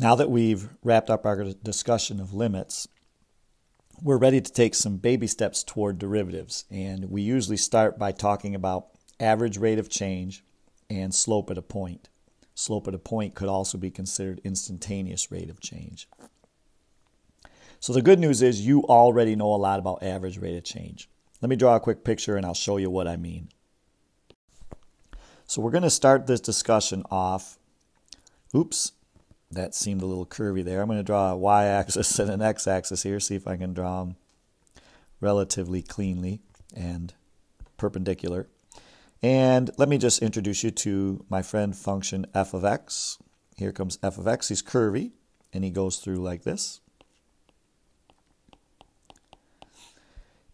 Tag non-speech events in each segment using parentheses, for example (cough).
Now that we've wrapped up our discussion of limits, we're ready to take some baby steps toward derivatives. And we usually start by talking about average rate of change and slope at a point. Slope at a point could also be considered instantaneous rate of change. So the good news is you already know a lot about average rate of change. Let me draw a quick picture and I'll show you what I mean. So we're going to start this discussion off. Oops, that seemed a little curvy there. I'm going to draw a y-axis (laughs) and an x-axis here, see if I can draw them relatively cleanly and perpendicular. And let me just introduce you to my friend function f of x. Here comes f of x. He's curvy, and he goes through like this.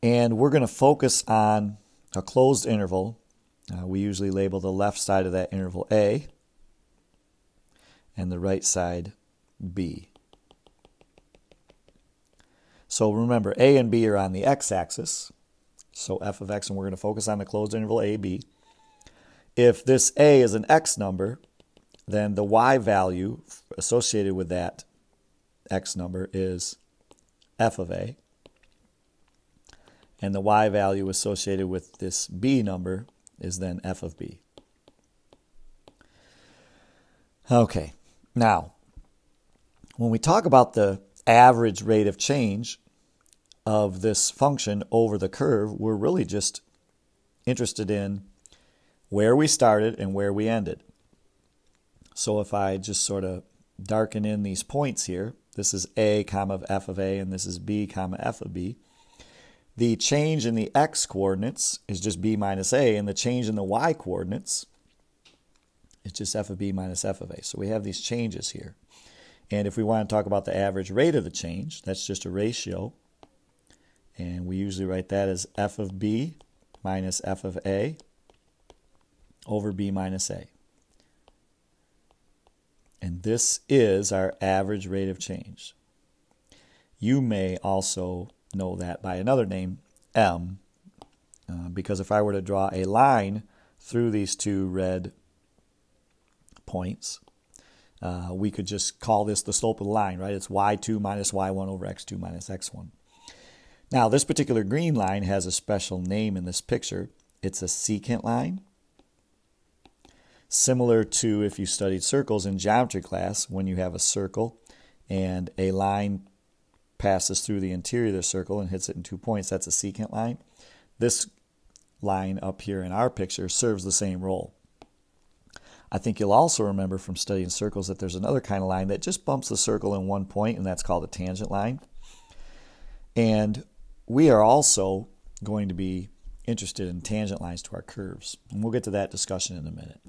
And we're going to focus on a closed interval. Uh, we usually label the left side of that interval a and the right side b. So remember, a and b are on the x-axis. So f of x, and we're going to focus on the closed interval a, b. If this a is an x number, then the y value associated with that x number is f of a. And the y value associated with this b number is then f of b. Okay, now, when we talk about the average rate of change of this function over the curve, we're really just interested in where we started and where we ended. So if I just sort of darken in these points here, this is a comma f of a and this is b comma f of b. The change in the x coordinates is just b minus a, and the change in the y coordinates is just f of b minus f of a. So we have these changes here. And if we want to talk about the average rate of the change, that's just a ratio. And we usually write that as f of b minus f of a over b minus a. And this is our average rate of change. You may also know that by another name, m, uh, because if I were to draw a line through these two red points, uh, we could just call this the slope of the line, right? It's y2 minus y1 over x2 minus x1. Now, this particular green line has a special name in this picture. It's a secant line similar to if you studied circles in geometry class when you have a circle and a line passes through the interior of the circle and hits it in two points. That's a secant line. This line up here in our picture serves the same role. I think you'll also remember from studying circles that there's another kind of line that just bumps the circle in one point, and that's called a tangent line. And we are also going to be interested in tangent lines to our curves. And we'll get to that discussion in a minute.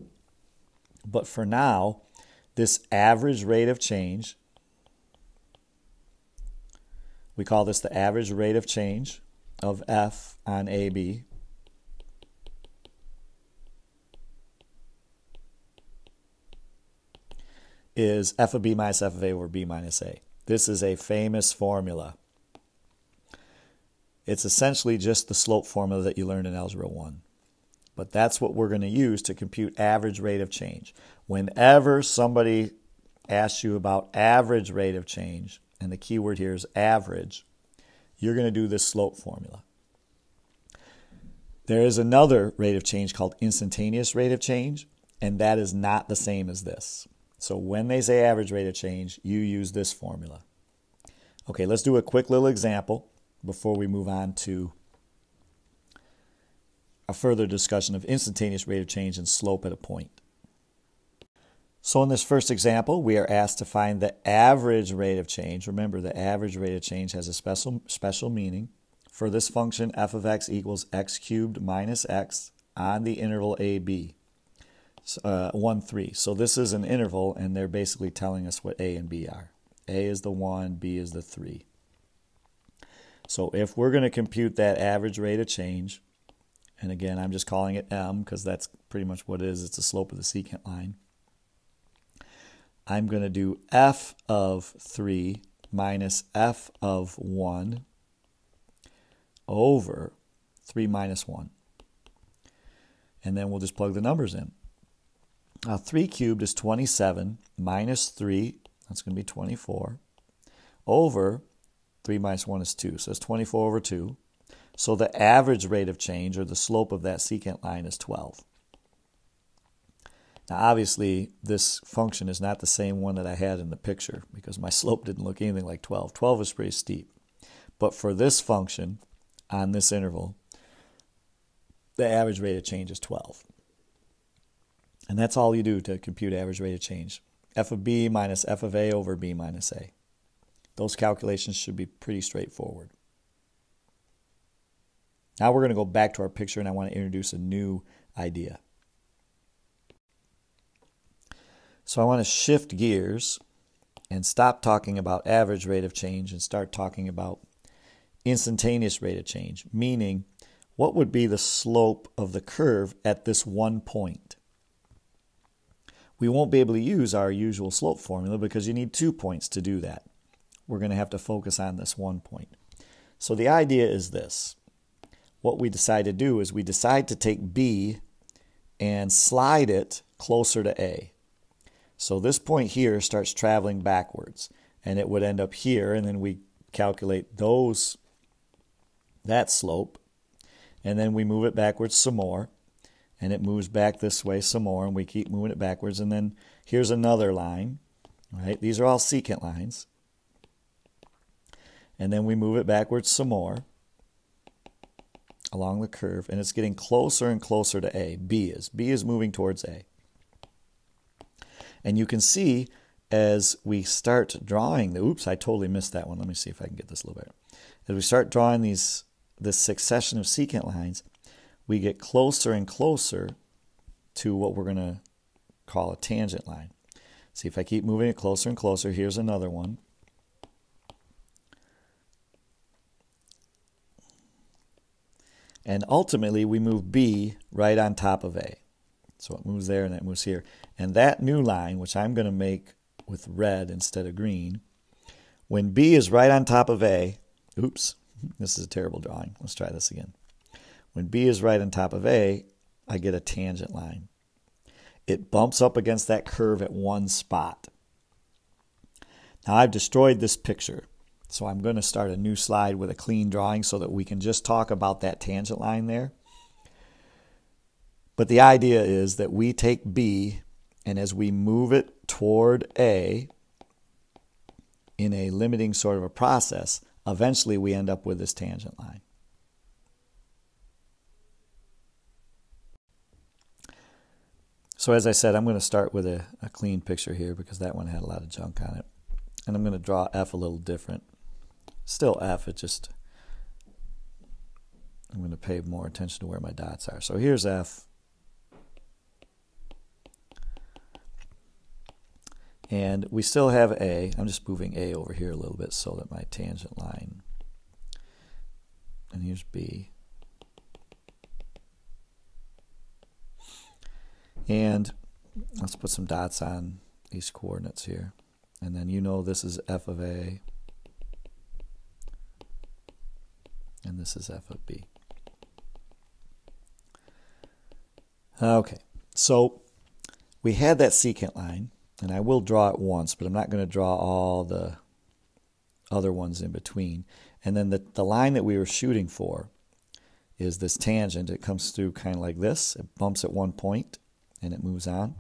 But for now, this average rate of change, we call this the average rate of change of f on AB. Is f of b minus f of a over b minus a. This is a famous formula. It's essentially just the slope formula that you learned in Algebra 1. But that's what we're going to use to compute average rate of change. Whenever somebody asks you about average rate of change, and the key word here is average, you're going to do this slope formula. There is another rate of change called instantaneous rate of change, and that is not the same as this. So when they say average rate of change, you use this formula. Okay, let's do a quick little example before we move on to a further discussion of instantaneous rate of change and slope at a point. So in this first example, we are asked to find the average rate of change. Remember, the average rate of change has a special, special meaning. For this function, f of x equals x cubed minus x on the interval ab, uh, 1, 3. So this is an interval, and they're basically telling us what a and b are. a is the 1, b is the 3. So if we're going to compute that average rate of change, and again, I'm just calling it m because that's pretty much what it is. It's the slope of the secant line. I'm going to do f of 3 minus f of 1 over 3 minus 1. And then we'll just plug the numbers in. Now, 3 cubed is 27 minus 3 that's going to be 24, over 3 minus 1 is 2. So it's 24 over 2. So the average rate of change, or the slope of that secant line, is 12. Now, obviously, this function is not the same one that I had in the picture because my (laughs) slope didn't look anything like 12. 12 is pretty steep. But for this function on this interval, the average rate of change is 12. And that's all you do to compute average rate of change. f of b minus f of a over b minus a. Those calculations should be pretty straightforward. Now we're going to go back to our picture and I want to introduce a new idea. So I want to shift gears and stop talking about average rate of change and start talking about instantaneous rate of change, meaning what would be the slope of the curve at this one point? We won't be able to use our usual slope formula because you need two points to do that. We're going to have to focus on this one point. So the idea is this. What we decide to do is we decide to take B and slide it closer to A. So this point here starts traveling backwards and it would end up here and then we calculate those that slope and then we move it backwards some more and it moves back this way some more and we keep moving it backwards. And then here's another line right? These are all secant lines. And then we move it backwards some more along the curve and it's getting closer and closer to A. B is. B is moving towards A. And you can see as we start drawing the oops I totally missed that one. Let me see if I can get this a little better. As we start drawing these this succession of secant lines, we get closer and closer to what we're going to call a tangent line. See if I keep moving it closer and closer, here's another one. And ultimately, we move B right on top of A. So it moves there and it moves here. And that new line, which I'm going to make with red instead of green, when B is right on top of A, oops, (laughs) this is a terrible drawing. Let's try this again. When B is right on top of A, I get a tangent line. It bumps up against that curve at one spot. Now I've destroyed this picture, so I'm going to start a new slide with a clean drawing so that we can just talk about that tangent line there. But the idea is that we take B, and as we move it toward A in a limiting sort of a process, eventually we end up with this tangent line. So as I said, I'm going to start with a, a, clean picture here because that one had a lot of junk on it. And I'm going to draw F a little different. Still F, it just, I'm going to pay more attention to where my dots are. So here's F. And we still have A. I'm just moving A over here a little bit so that my tangent line, and here's B. And let's put some dots on these coordinates here. And then you know this is f of A. And this is f of B. Okay, so we had that secant line and I will draw it once, but I'm not going to draw all the other ones in between. And then the, the line that we were shooting for is this tangent. It comes through kind of like this. It bumps at one point and it moves on.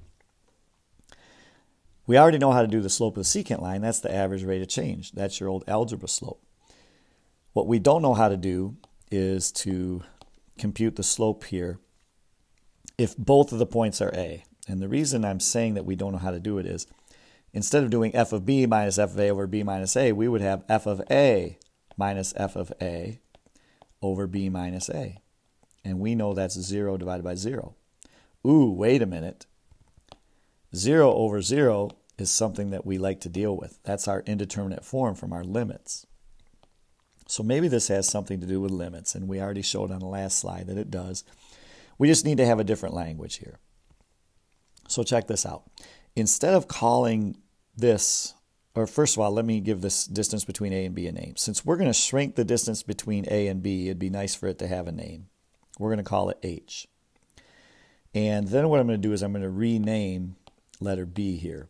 We already know how to do the slope of the secant line. That's the average rate of change. That's your old algebra slope. What we don't know how to do is to compute the slope here if both of the points are A. And the reason I'm saying that we don't know how to do it is instead of doing f of b minus f of a over b minus a, we would have f of a minus f of a over b minus a. And we know that's 0 divided by 0. Ooh, wait a minute. 0 over 0 is something that we like to deal with. That's our indeterminate form from our limits. So maybe this has something to do with limits, and we already showed on the last slide that it does. We just need to have a different language here. So check this out. Instead of calling this, or first of all, let me give this distance between A and B a name. Since we're going to shrink the distance between A and B, it'd be nice for it to have a name. We're going to call it H. And then what I'm going to do is I'm going to rename letter B here.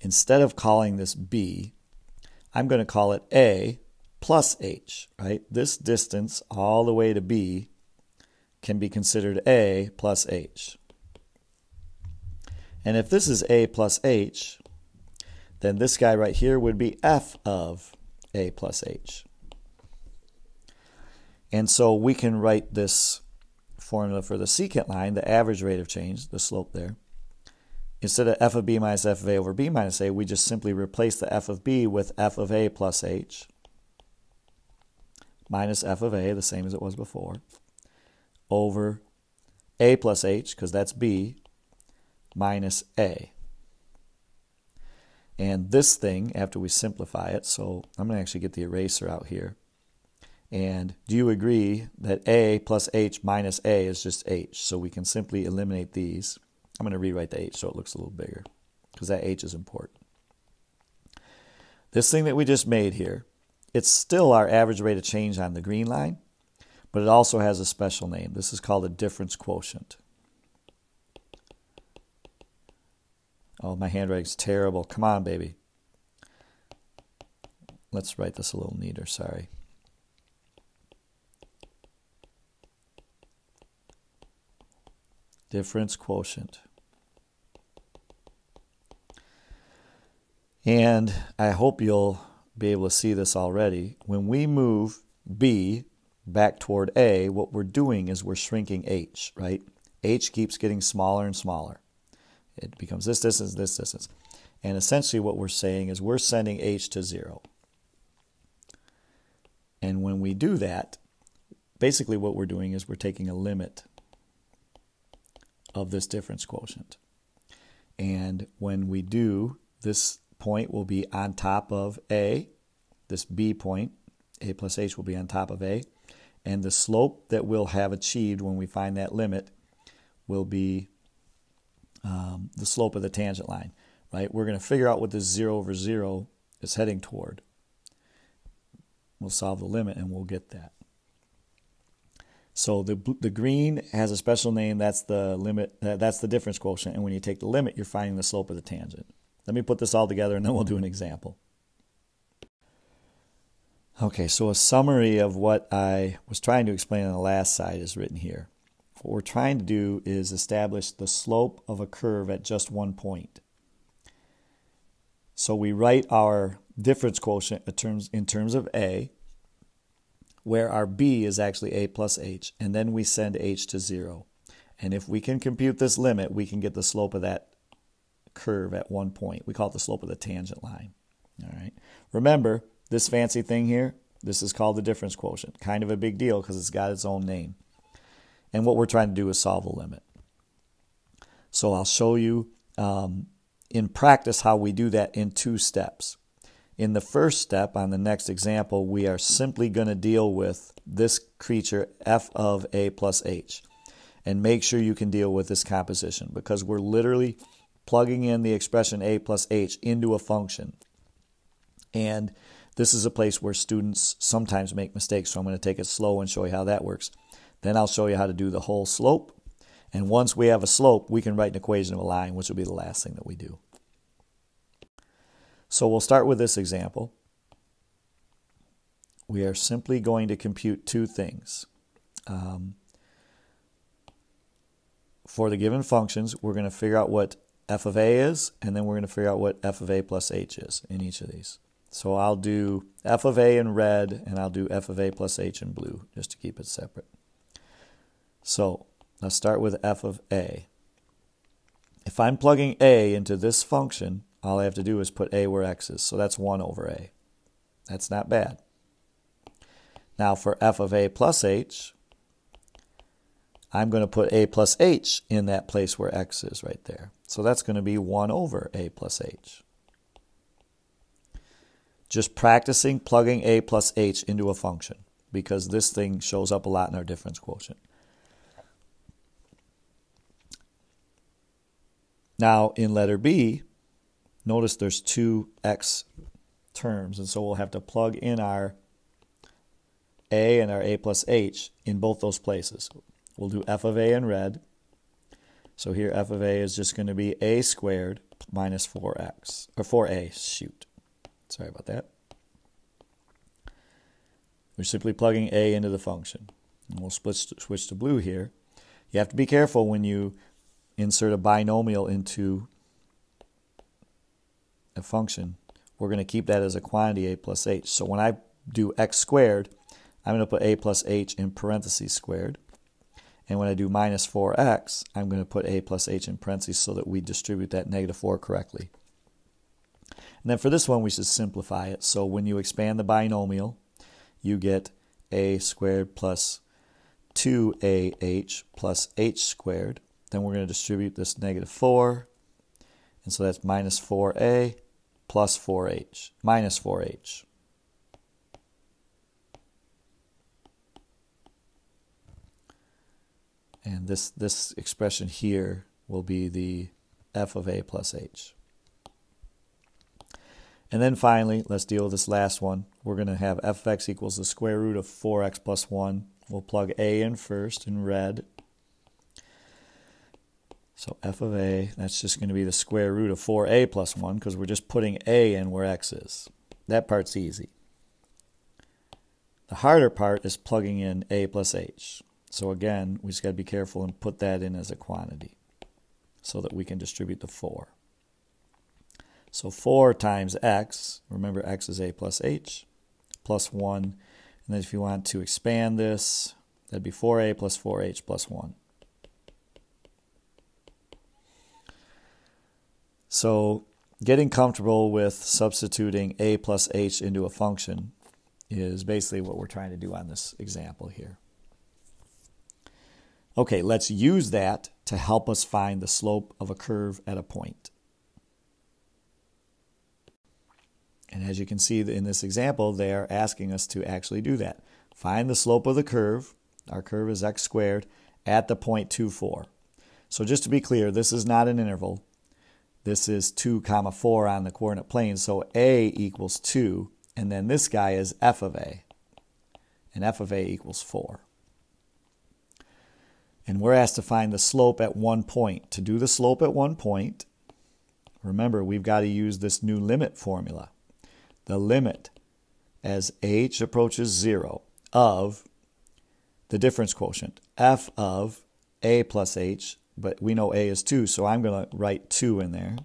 instead of calling this b, I'm going to call it a plus h, right? This distance all the way to b can be considered a plus h. And if this is a plus h, then this guy right here would be f of a plus h. And so we can write this formula for the secant line, the average rate of change, the slope there. Instead of f of b minus f of a over b minus a, we just simply replace the f of b with f of a plus h minus f of a, the same as it was before, over a plus h, because that's b, minus a. And this thing, after we simplify it, so I'm going to actually get the eraser out here. And do you agree that a plus h minus a is just h? So we can simply eliminate these. I'm going to rewrite the h so it looks a little bigger because that h is important. This thing that we just made here, it's still our average rate of change on the green line, but it also has a special name. This is called a difference quotient. Oh, my handwriting's terrible. Come on, baby. Let's write this a little neater, sorry. Difference quotient. And I hope you'll be able to see this already. When we move B back toward A, what we're doing is we're shrinking H, right? H keeps getting smaller and smaller. It becomes this distance, this distance. And essentially what we're saying is we're sending H to zero. And when we do that, basically what we're doing is we're taking a limit of this difference quotient. And when we do, this point will be on top of A. This B point, A plus H, will be on top of A. And the slope that we'll have achieved when we find that limit will be um, the slope of the tangent line, right? We're going to figure out what this 0 over 0 is heading toward. We'll solve the limit and we'll get that. So the the green has a special name. That's the limit. Uh, that's the difference quotient. And when you take the limit, you're finding the slope of the tangent. Let me put this all together, and then we'll do an example. Okay, so a summary of what I was trying to explain on the last side is written here. What we're trying to do is establish the slope of a curve at just one point. So we write our difference quotient terms, in terms of A, where our b is actually a plus h, and then we send h to 0. And if we can compute this limit, we can get the slope of that curve at one point. We call it the slope of the tangent line. All right. Remember, this fancy thing here, this is called the difference quotient. Kind of a big deal because it's got its own name. And what we're trying to do is solve a limit. So I'll show you um, in practice how we do that in two steps. In the first step, on the next example, we are simply going to deal with this creature f of a plus h. And make sure you can deal with this composition because we're literally plugging in the expression a plus h into a function. And this is a place where students sometimes make mistakes, so I'm going to take it slow and show you how that works. Then I'll show you how to do the whole slope. And once we have a slope, we can write an equation of a line, which will be the last thing that we do. So we'll start with this example. We are simply going to compute two things. Um, for the given functions, we're going to figure out what f of a is, and then we're going to figure out what f of a plus h is in each of these. So I'll do f of a in red, and I'll do f of a plus h in blue, just to keep it separate. So let's start with f of a. If I'm plugging a into this function, all I have to do is put a where x is. So that's 1 over a. That's not bad. Now for f of a plus h, I'm going to put a plus h in that place where x is right there. So that's going to be 1 over a plus h. Just practicing plugging a plus h into a function because this thing shows up a lot in our difference quotient. Now in letter B, notice there's two x terms, and so we'll have to plug in our a and our a plus h in both those places. We'll do f of a in red. So here f of a is just going to be a squared minus 4x, or 4a, shoot. Sorry about that. We're simply plugging a into the function. And we'll split, switch to blue here. You have to be careful when you insert a binomial into a function. We're going to keep that as a quantity a plus h. So when I do x squared, I'm going to put a plus h in parentheses squared. And when I do minus 4x, I'm going to put a plus h in parentheses so that we distribute that negative 4 correctly. And then for this one, we should simplify it. So when you expand the binomial, you get a squared plus 2ah plus h squared. Then we're going to distribute this negative 4. And so that's minus 4a plus 4h, minus 4h. And this, this expression here will be the f of a plus h. And then finally, let's deal with this last one. We're going to have f of x equals the square root of 4x plus 1. We'll plug a in first in red. So f of a, that's just going to be the square root of 4a plus 1 because we're just putting a in where x is. That part's easy. The harder part is plugging in a plus h. So again, we just got to be careful and put that in as a quantity so that we can distribute the 4. So 4 times x, remember x is a plus h, plus 1. And then if you want to expand this, that'd be 4a plus 4h plus 1. So getting comfortable with substituting a plus h into a function is basically what we're trying to do on this example here. Okay, let's use that to help us find the slope of a curve at a point. And as you can see in this example, they are asking us to actually do that. Find the slope of the curve, our curve is x squared, at the point 2, 4. So just to be clear, this is not an interval. This is 2 comma 4 on the coordinate plane. So a equals 2, and then this guy is f of a. And f of a equals 4. And we're asked to find the slope at one point. To do the slope at one point, remember we've got to use this new limit formula. The limit as h approaches 0 of the difference quotient, f of a plus h, but we know a is 2, so I'm going to write 2 in there.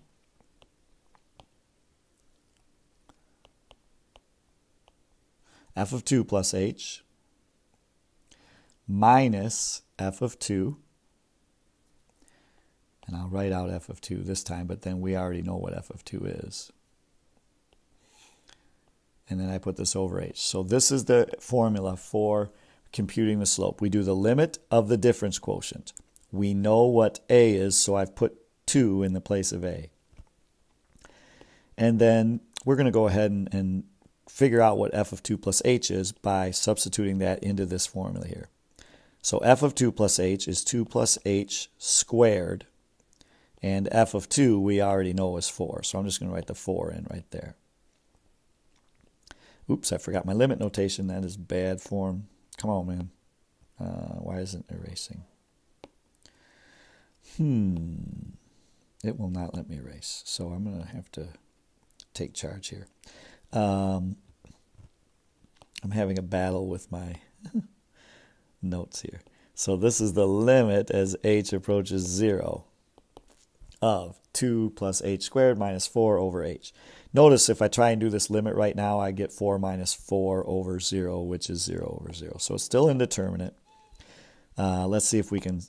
f of 2 plus h minus f of 2. And I'll write out f of 2 this time, but then we already know what f of 2 is. And then I put this over h. So this is the formula for computing the slope. We do the limit of the difference quotient. We know what a is, so I've put 2 in the place of a. And then we're going to go ahead and, and figure out what f of 2 plus h is by substituting that into this formula here. So f of 2 plus h is 2 plus h squared. And f of 2 we already know is 4. So I'm just going to write the 4 in right there. Oops, I forgot my limit notation. That is bad form. Come on, man. Uh, why isn't erasing? Hmm. It will not let me erase. So I'm going to have to take charge here. Um, I'm having a battle with my (laughs) notes here. So this is the limit as h approaches 0 of 2 plus h squared minus 4 over h. Notice if I try and do this limit right now, I get 4 minus 4 over 0, which is 0 over 0. So it's still indeterminate. Uh, let's see if we can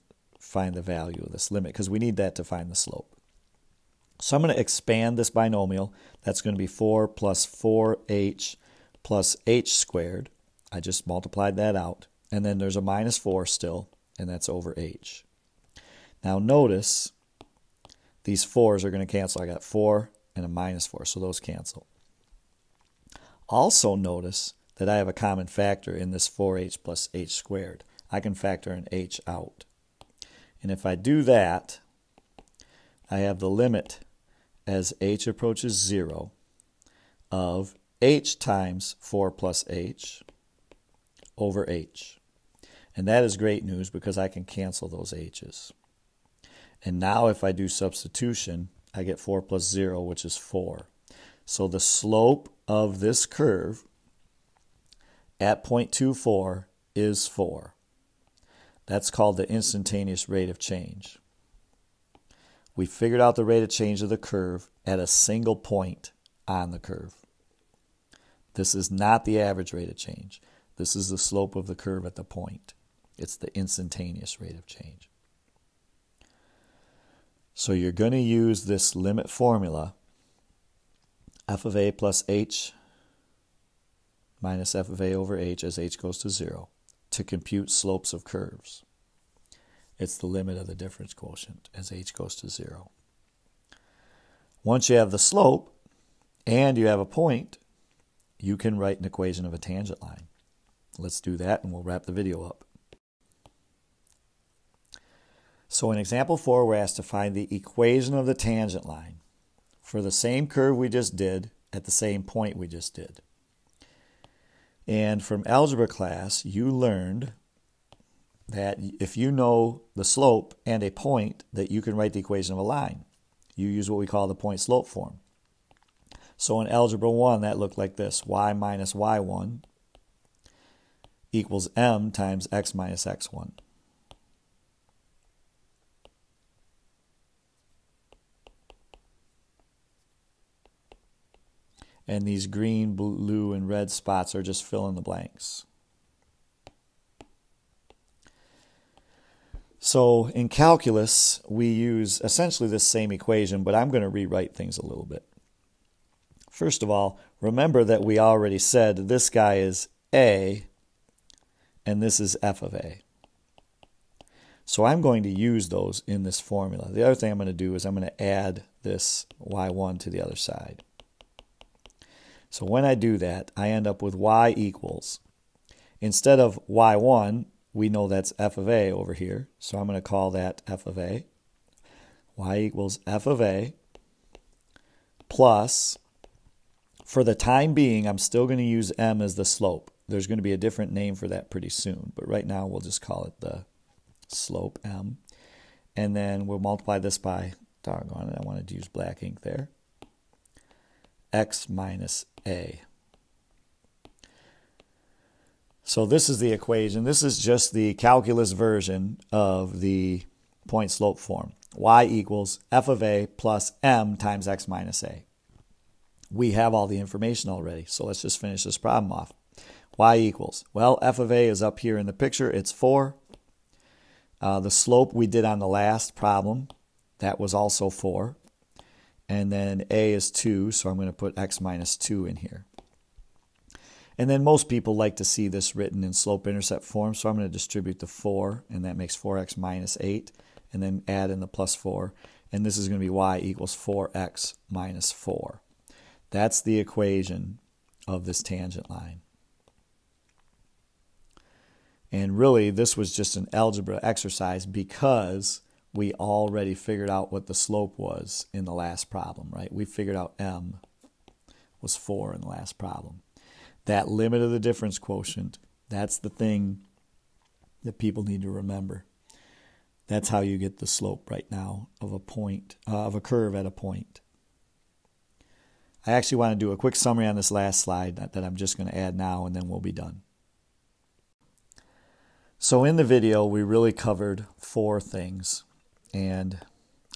find the value of this limit, because we need that to find the slope. So I'm going to expand this binomial. That's going to be 4 plus 4h plus h squared. I just multiplied that out. And then there's a minus 4 still, and that's over h. Now notice these 4s are going to cancel. I got 4 and a minus 4, so those cancel. Also notice that I have a common factor in this 4h plus h squared. I can factor an h out. And if I do that, I have the limit as h approaches 0 of h times 4 plus h over h. And that is great news because I can cancel those h's. And now if I do substitution, I get 4 plus 0, which is 4. So the slope of this curve at 0.24 is 4. That's called the instantaneous rate of change. We figured out the rate of change of the curve at a single point on the curve. This is not the average rate of change. This is the slope of the curve at the point. It's the instantaneous rate of change. So you're going to use this limit formula, f of a plus h minus f of a over h as h goes to 0, to compute slopes of curves. It's the limit of the difference quotient as h goes to 0. Once you have the slope and you have a point, you can write an equation of a tangent line. Let's do that and we'll wrap the video up. So in example 4, we're asked to find the equation of the tangent line for the same curve we just did at the same point we just did. And from algebra class, you learned that if you know the slope and a point, that you can write the equation of a line. You use what we call the point slope form. So in algebra 1, that looked like this. y minus y1 equals m times x minus x1. And these green, blue, and red spots are just fill in the blanks. So in calculus, we use essentially this same equation, but I'm going to rewrite things a little bit. First of all, remember that we already said this guy is A and this is f of a. So I'm going to use those in this formula. The other thing I'm going to do is I'm going to add this y1 to the other side. So when I do that, I end up with y equals, instead of y1, we know that's f of a over here. So I'm going to call that f of a. y equals f of a plus, for the time being, I'm still going to use m as the slope. There's going to be a different name for that pretty soon, but right now we'll just call it the slope m. And then we'll multiply this by, doggone it, I wanted to use black ink there, x minus a. So this is the equation. This is just the calculus version of the point slope form. y equals f of a plus m times x minus a. We have all the information already, so let's just finish this problem off. y equals, well, f of a is up here in the picture. It's 4. Uh, the slope we did on the last problem, that was also 4. And then a is 2, so I'm going to put x minus 2 in here. And then most people like to see this written in slope-intercept form, so I'm going to distribute the 4, and that makes 4x minus 8, and then add in the plus 4. And this is going to be y equals 4x minus 4. That's the equation of this tangent line. And really, this was just an algebra exercise because we already figured out what the slope was in the last problem, right? We figured out m was 4 in the last problem. That limit of the difference quotient, that's the thing that people need to remember. That's how you get the slope right now of a point, uh, of a curve at a point. I actually want to do a quick summary on this last slide that, that I'm just going to add now and then we'll be done. So in the video, we really covered four things and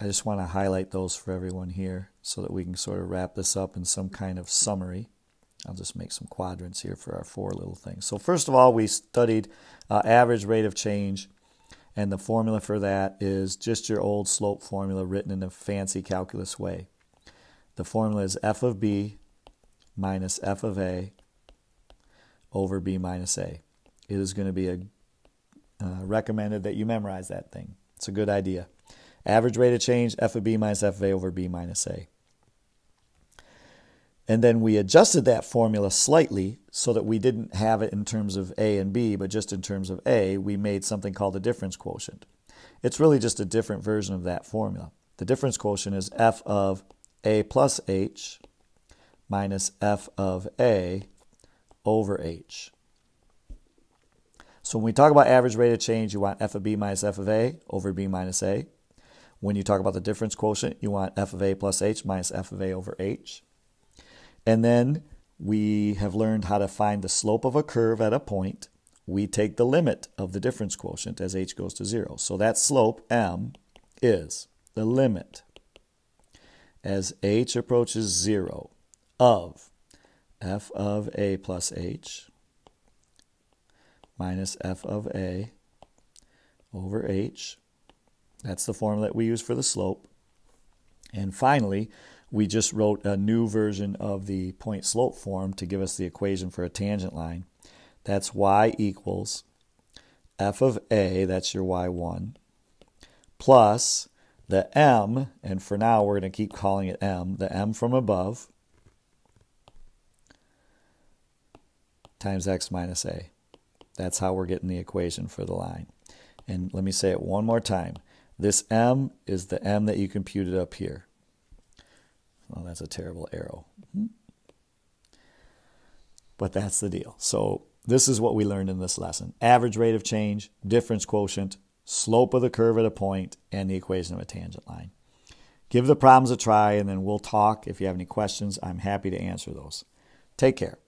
I just want to highlight those for everyone here so that we can sort of wrap this up in some kind of summary. I'll just make some quadrants here for our four little things. So first of all, we studied uh, average rate of change, and the formula for that is just your old slope formula written in a fancy calculus way. The formula is f of b minus f of a over b minus a. It is going to be a, uh, recommended that you memorize that thing. It's a good idea. Average rate of change, f of b minus f of a over b minus a. And then we adjusted that formula slightly so that we didn't have it in terms of a and b, but just in terms of a, we made something called the difference quotient. It's really just a different version of that formula. The difference quotient is f of a plus h minus f of a over h. So when we talk about average rate of change, you want f of b minus f of a over b minus a. When you talk about the difference quotient, you want f of a plus h minus f of a over h. And then we have learned how to find the slope of a curve at a point. We take the limit of the difference quotient as h goes to 0. So that slope, m, is the limit as h approaches 0 of f of a plus h minus f of a over h. That's the formula that we use for the slope. And finally, we just wrote a new version of the point slope form to give us the equation for a tangent line. That's y equals f of a, that's your y1, plus the m, and for now we're going to keep calling it m, the m from above, times x minus a. That's how we're getting the equation for the line. And let me say it one more time. This m is the m that you computed up here. Well, that's a terrible arrow. Hmm. But that's the deal. So this is what we learned in this lesson. Average rate of change, difference quotient, slope of the curve at a point, and the equation of a tangent line. Give the problems a try, and then we'll talk. If you have any questions, I'm happy to answer those. Take care.